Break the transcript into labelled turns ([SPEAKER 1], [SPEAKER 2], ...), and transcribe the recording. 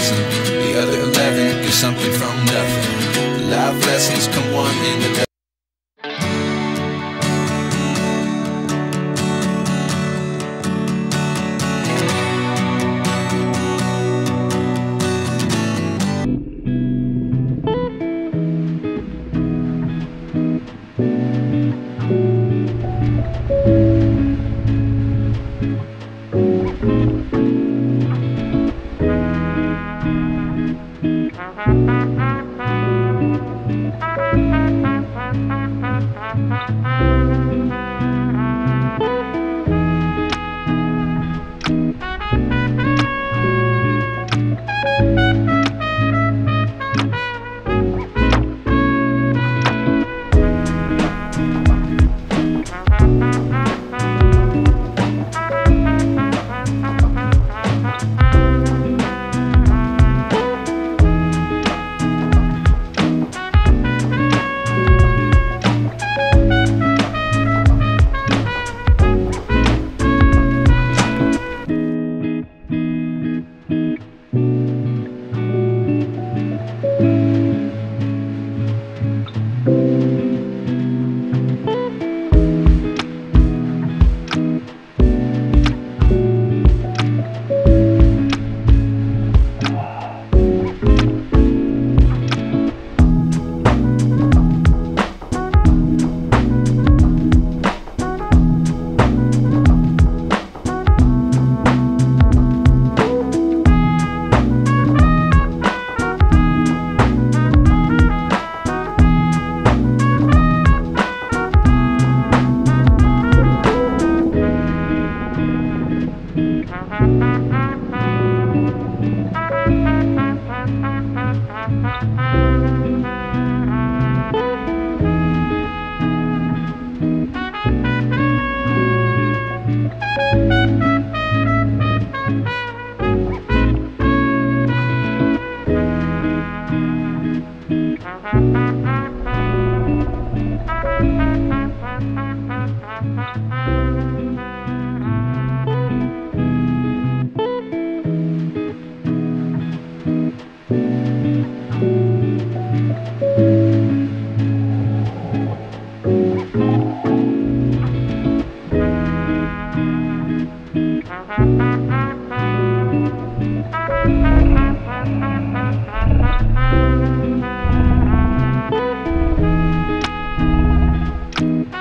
[SPEAKER 1] Dozen. The other eleven get something from nothing. Life lessons come one in dozen. thank you